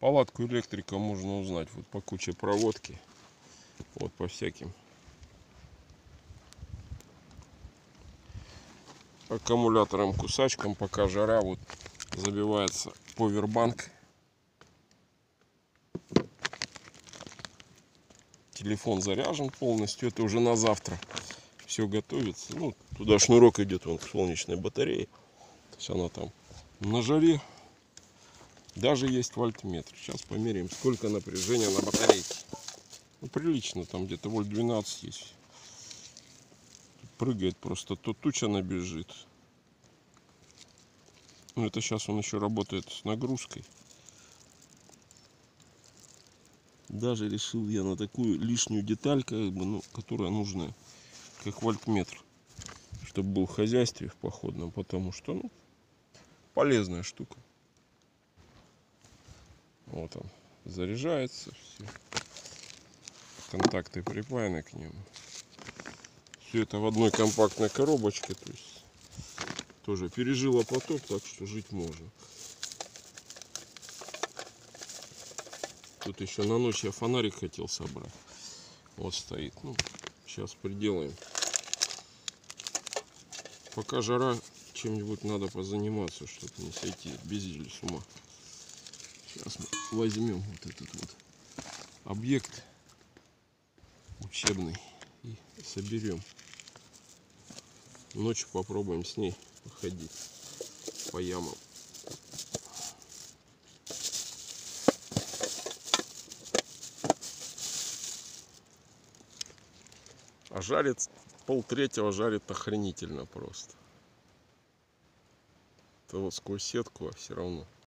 Палатку электрика можно узнать вот по куче проводки. Вот по всяким аккумуляторам, кусачкам, пока жара вот забивается повербанк. Телефон заряжен полностью, это уже на завтра. Все готовится. Ну, туда шнурок идет он к солнечной батарее. То есть она там на жаре. Даже есть вольтметр. Сейчас померяем, сколько напряжения на батарейке. Ну, прилично, там где-то вольт 12 есть. Прыгает просто, то туча набежит. Ну, это сейчас он еще работает с нагрузкой. Даже решил я на такую лишнюю деталь, как бы, ну, которая нужна, как вольтметр. Чтобы был в хозяйстве в походном, потому что, ну, полезная штука. Вот он заряжается, все. Контакты припаяны к нему. Все это в одной компактной коробочке, то есть тоже пережила потоп, так что жить можно. Тут еще на ночь я фонарик хотел собрать. Вот стоит. Ну, сейчас приделаем. Пока жара, чем-нибудь надо позаниматься, чтобы не сойти без с ума. Сейчас мы возьмем вот этот вот объект учебный и соберем. Ночью попробуем с ней походить по ямам. А жарит пол третьего жарит охренительно просто. Это вот сквозь сетку, а все равно.